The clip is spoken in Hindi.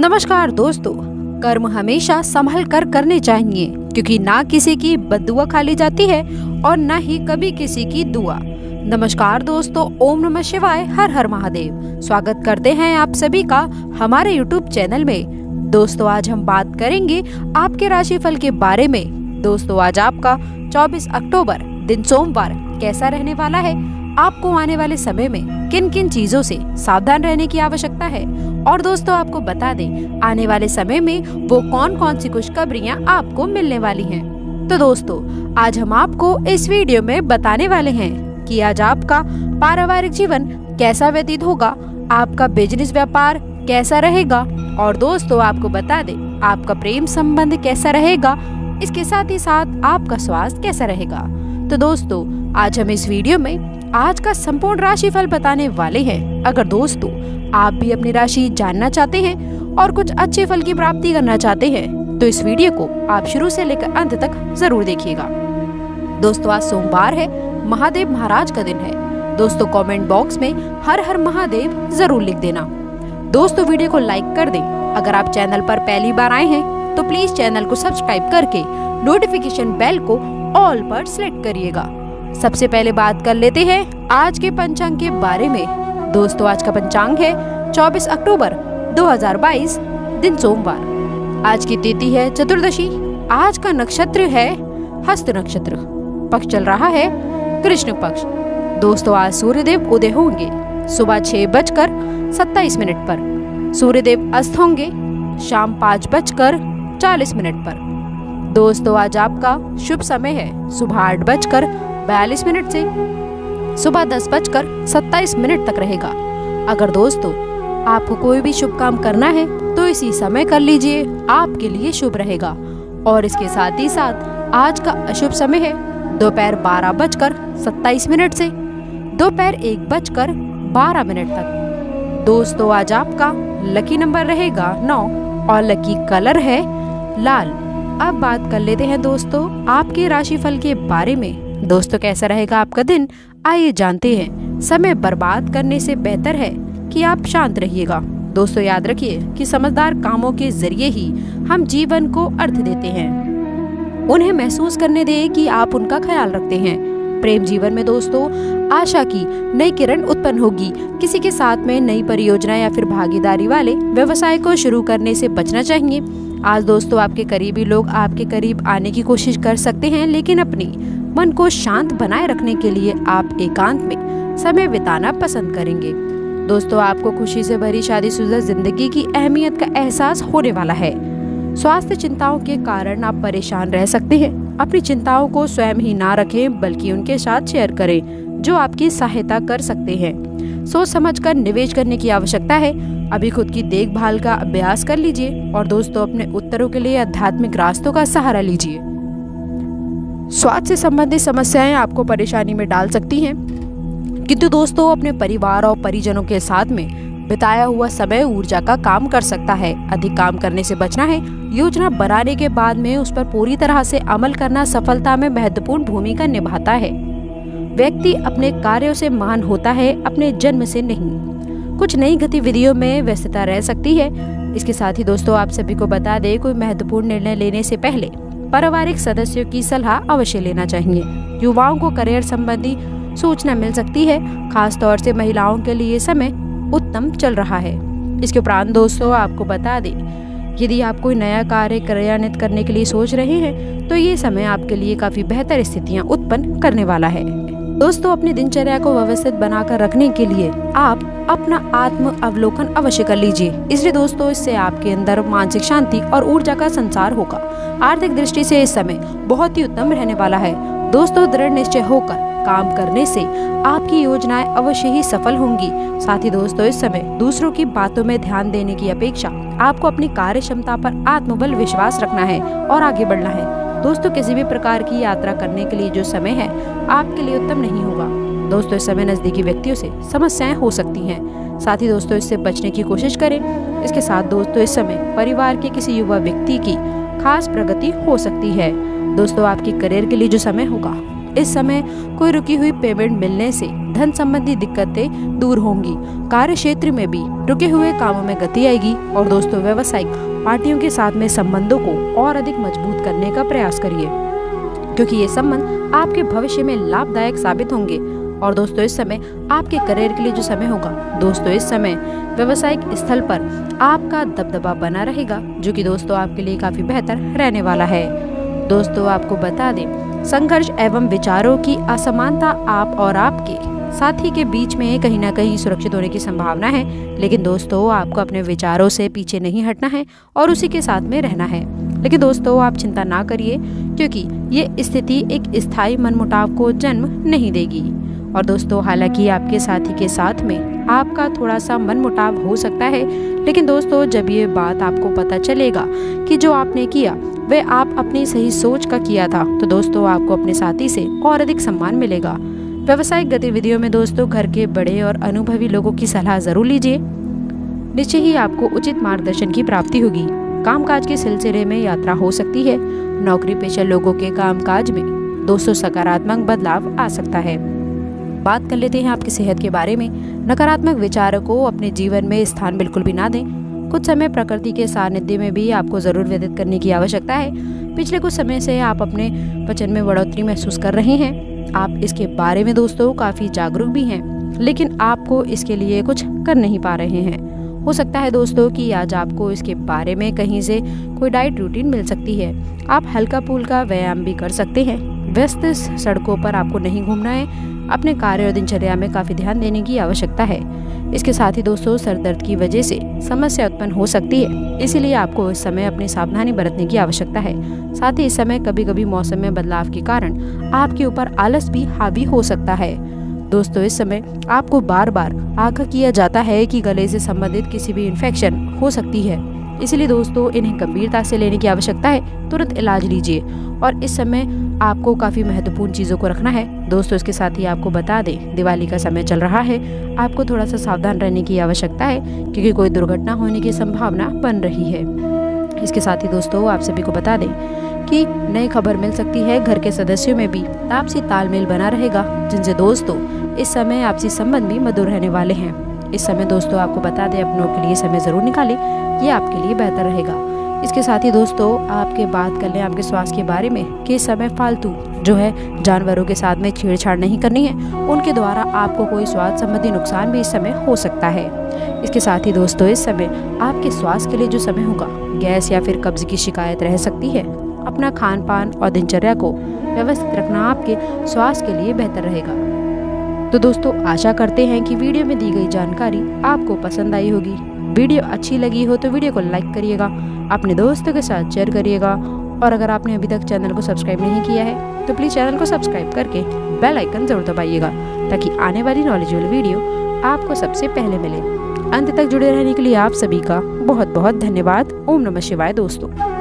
नमस्कार दोस्तों, कर्म हमेशा संभल कर करने चाहिए, क्योंकि ना किसी की बदुआ खाली जाती है और न ही कभी किसी की दुआ। नमस्कार दोस्तों, ओम नमः शिवाय, हर हर महादेव। स्वागत करते हैं आप सभी का हमारे यूट्यूब चैनल में। दोस्तों, आज हम बात करेंगे आपके राशिफल के बारे में। दोस्तों, आज आपका 24 अक्टूबर, दिन सोमवार, कैसा रहने वाला है? आपको आने वाले समय में किन किन चीज़ों से सावधान रहने की आवश्यकता है? और दोस्तों, आपको बता दें, आने वाले समय में वो कौन कौन सी खुशखबरियाँ आपको मिलने वाली हैं। तो दोस्तों, आज हम आपको इस वीडियो में बताने वाले हैं कि आज आपका पारिवारिक जीवन कैसा व्यतीत होगा, आपका बिज़नेस व्यापार कैसा रहेगा? और दोस्तों, आपको बता दें, आपका प्रेम संबंध कैसा रहेगा? इसके साथ ही साथ आपका स्वास्थ्य कैसा रहेगा? तो दोस्तों, आज हम इस वीडियो में आज का संपूर्ण राशि फल बताने वाले हैं। अगर दोस्तों, आप भी अपनी राशि जानना चाहते हैं और कुछ अच्छे फल की प्राप्ति करना चाहते हैं तो इस वीडियो को आप शुरू से लेकर अंत तक ज़रूर देखिएगा। दोस्तों, आज सोमवार है, महादेव महाराज का दिन है। दोस्तों कमेंट बॉक्स में हर हर महादेव ज़रूर लिख देना। दोस्तों, वीडियो को लाइक कर दें। अगर आप चैनल पर पहली बार आए हैं तो प्लीज़ चैनल को सब्सक्राइब करके नोटिफिकेशन बेल को ऑल पर सिलेक्ट करिएगा। सबसे पहले बात कर लेते हैं आज के पंचांग के बारे में। दोस्तों, आज का पंचांग है 24 अक्टूबर 2022 दिन सोमवार। आज की तिथि है चतुर्दशी। आज का नक्षत्र है हस्त नक्षत्र। पक्ष चल रहा है कृष्ण पक्ष। दोस्तों, आज सूर्यदेव उदय होंगे सुबह छह बजकर सत्ताईस मिनट पर। सूर्यदेव अस्त होंगे शाम पाँच बजकर चालीस मिनट पर। दोस्तों, आज आपका शुभ समय है। सुबह आठ बजकर बयालीस मिनट से सुबह दस बजकर सत्ताईस मिनट तक रहेगा। अगर दोस्तों, आपको कोई भी शुभ काम करना है तो इसी समय कर लीजिए। आपके लिए शुभ रहेगा। और इसके साथ ही साथ, आज का अशुभ समय है। दोपहर बारह बजकर सत्ताईस मिनट से दोपहर एक बजकर बारह मिनट तक। दोस्तों, आज आपका लकी नंबर रहेगा नौ। और लकी कलर है लाल, अब बात कर लेते हैं दोस्तों आपके राशिफल के बारे में। दोस्तों, कैसा रहेगा आपका दिन? आइए जानते हैं। समय बर्बाद करने से बेहतर है कि आप शांत रहिएगा। दोस्तों, याद रखिए कि समझदार कामों के ज़रिए ही हम जीवन को अर्थ देते हैं। उन्हें महसूस करने दें कि आप उनका ख्याल रखते हैं। प्रेम जीवन में दोस्तों, आशा की नई किरण उत्पन्न होगी। किसी के साथ में नई परियोजना या फिर भागीदारी वाले व्यवसाय को शुरू करने से बचना चाहिए। आज दोस्तों, आपके करीबी लोग आपके करीब आने की कोशिश कर सकते हैं, लेकिन अपनी मन को शांत बनाए रखने के लिए आप एकांत में समय बिताना पसंद करेंगे। दोस्तों, आपको खुशी से भरी शादीशुदा ज़िंदगी की अहमियत का एहसास होने वाला है। स्वास्थ्य चिंताओं के कारण आप परेशान रह सकते हैं। अपनी चिंताओं को स्वयं ही ना रखें, बल्कि उनके साथ शेयर करें, जो आपकी सहायता कर सकते हैं। सोच समझकर निवेश करने की आवश्यकता है। अभी खुद की देखभाल का अभ्यास कर लीजिए और दोस्तों अपने उत्तरों के लिए आध्यात्मिक रास्तों का सहारा लीजिए। स्वास्थ्य से संबंधित समस्याएँ आपको परेशानी में डाल सकती हैं। किंतु दोस्तों, अपने परिवार और परिजनों के साथ में बिताया हुआ समय ऊर्जा का काम कर सकता है। अधिक काम करने से बचना है। योजना बनाने के बाद में उस पर पूरी तरह से अमल करना सफलता में महत्वपूर्ण भूमिका निभाता है। व्यक्ति अपने कार्यों से महान होता है, अपने जन्म से नहीं। कुछ नई गतिविधियों में व्यस्तता रह सकती है। इसके साथ ही दोस्तों, आप सभी को बता दें, कोई महत्वपूर्ण निर्णय लेने से पहले पारिवारिक सदस्यों की सलाह अवश्य लेना चाहिए। युवाओं को करियर संबंधी सूचना मिल सकती है खास तौर से महिलाओं के लिए समय उत्तम चल रहा है। इसके उपरांत दोस्तों, आपको बता दें, यदि आप कोई नया कार्य क्रियान्वित करने के लिए सोच रहे हैं तो ये समय आपके लिए काफ़ी बेहतर स्थितियाँ उत्पन्न करने वाला है। दोस्तों, अपनी दिनचर्या को व्यवस्थित बनाकर रखने के लिए आप अपना आत्म अवलोकन अवश्य कर लीजिए। इसलिए दोस्तों, इससे आपके अंदर मानसिक शांति और ऊर्जा का संचार होगा। आर्थिक दृष्टि से इस समय बहुत ही उत्तम रहने वाला है। दोस्तों, दृढ़ निश्चय होकर काम करने से आपकी योजनाएँ अवश्य ही सफल होंगी। साथ ही दोस्तों, इस समय दूसरों की बातों में ध्यान देने की अपेक्षा आपको अपनी कार्य क्षमता पर आत्मबल विश्वास रखना है और आगे बढ़ना है। दोस्तों, किसी भी प्रकार की यात्रा करने के लिए जो समय है, आपके लिए उत्तम नहीं होगा। दोस्तों, इस समय नज़दीकी व्यक्तियों से समस्याएँ हो सकती हैं। साथ ही दोस्तों, इससे बचने की कोशिश करें। इसके साथ दोस्तों, इस समय परिवार के किसी युवा व्यक्ति की खास प्रगति हो सकती है। दोस्तों, आपके करियर के लिए जो समय होगा इस समय कोई रुकी हुई पेमेंट मिलने से धन संबंधी दिक्कतें दूर होंगी। कार्य क्षेत्र में भी रुके हुए कामों में गति आएगी और दोस्तों व्यवसायिक पार्टियों के साथ में संबंधों को और अधिक मज़बूत करने का प्रयास करिए, क्योंकि ये संबंध आपके भविष्य में लाभदायक साबित होंगे। और दोस्तों इस समय आपके करियर के लिए जो समय होगा, दोस्तों इस समय व्यवसायिक स्थल पर आपका दबदबा बना रहेगा, जो कि दोस्तों आपके लिए काफ़ी बेहतर रहने वाला है। दोस्तों आपको बता दें, संघर्ष एवं विचारों की असमानता आप और आपके साथी के बीच में कहीं ना कहीं सुरक्षित होने की संभावना है, लेकिन दोस्तों, आपको अपने विचारों से पीछे नहीं हटना है और उसी के साथ में रहना है। लेकिन दोस्तों, आप चिंता ना करिए, क्योंकि ये स्थिति एक स्थायी मनमुटाव को जन्म नहीं देगी। और दोस्तों, हालाँकि आपके साथी के साथ में आपका थोड़ा सा मन मुटाव हो सकता है, लेकिन दोस्तों, जब ये बात आपको पता चलेगा कि जो आपने किया वह आप अपनी सही सोच का किया था तो दोस्तों, आपको अपने साथी से और अधिक सम्मान मिलेगा। व्यवसायिक गतिविधियों में दोस्तों, घर के बड़े और अनुभवी लोगों की सलाह ज़रूर लीजिए। निश्चय ही आपको उचित मार्गदर्शन की प्राप्ति होगी। कामकाज के सिलसिले में यात्रा हो सकती है। नौकरी पेशा लोगों के कामकाज में दोस्तों, सकारात्मक बदलाव आ सकता है। बात कर लेते हैं आपकी सेहत के बारे में। नकारात्मक विचारों को अपने जीवन में स्थान बिल्कुल भी ना दें। कुछ समय प्रकृति के सानिध्य में भी आपको ज़रूर व्यतीत करने की आवश्यकता है। पिछले कुछ समय से आप अपने वचन में बढ़ोतरी महसूस कर रहे हैं। आप इसके बारे में दोस्तों काफ़ी जागरूक भी हैं, लेकिन आपको इसके लिए कुछ कर नहीं पा रहे हैं। हो सकता है दोस्तों कि आज आपको इसके बारे में कहीं से कोई डाइट रूटीन मिल सकती है। आप हल्का फुल्का व्यायाम भी कर सकते हैं। व्यस्त सड़कों पर आपको नहीं घूमना है। अपने कार्य और दिनचर्या में काफ़ी ध्यान देने की आवश्यकता है। इसके साथ ही दोस्तों सर दर्द की वजह से समस्या उत्पन्न हो सकती है। इसीलिए आपको इस समय अपनी सावधानी बरतने की आवश्यकता है। साथ ही इस समय कभी कभी मौसम में बदलाव के कारण आपके ऊपर आलस भी हावी हो सकता है। दोस्तों, इस समय आपको बार बार आगाह किया जाता है कि गले से संबंधित किसी भी इन्फेक्शन हो सकती है। इसलिए दोस्तों, इन्हें गंभीरता से लेने की आवश्यकता है। तुरंत इलाज लीजिए और इस समय आपको काफ़ी महत्वपूर्ण चीज़ों को रखना है। दोस्तों, इसके साथ ही आपको बता दें, दिवाली का समय चल रहा है। आपको थोड़ा सा सावधान रहने की आवश्यकता है, क्योंकि कोई दुर्घटना होने की संभावना बन रही है। इसके साथ ही दोस्तों, आप सभी को बता दें कि नई खबर मिल सकती है घर के सदस्यों में भी। आपसी तालमेल बना रहेगा, जिनसे दोस्तों, इस समय आपसी संबंध भी मधुर रहने वाले हैं। इस समय दोस्तों, आपको बता दें, अपनों के लिए समय ज़रूर निकालें। ये आपके लिए बेहतर रहेगा। इसके साथ ही दोस्तों, आपके बात कर लें आपके स्वास्थ्य के बारे में कि समय फालतू जो है जानवरों के साथ में छेड़छाड़ नहीं करनी है, उनके द्वारा आपको कोई स्वास्थ्य संबंधी नुकसान भी इस समय हो सकता है। इसके साथ ही दोस्तों, इस समय आपके स्वास्थ्य के लिए जो समय होगा, गैस या फिर कब्ज की शिकायत रह सकती है। अपना खान पान और दिनचर्या को व्यवस्थित रखना आपके स्वास्थ्य के लिए बेहतर रहेगा। तो दोस्तों, आशा करते हैं कि वीडियो में दी गई जानकारी आपको पसंद आई होगी। वीडियो अच्छी लगी हो तो वीडियो को लाइक करिएगा, अपने दोस्तों के साथ शेयर करिएगा, और अगर आपने अभी तक चैनल को सब्सक्राइब नहीं किया है तो प्लीज़ चैनल को सब्सक्राइब करके बेल आइकन ज़रूर दबाइएगा, ताकि आने वाली नॉलेजेबल वीडियो आपको सबसे पहले मिले। अंत तक जुड़े रहने के लिए आप सभी का बहुत बहुत धन्यवाद। ओम नमः शिवाय दोस्तों।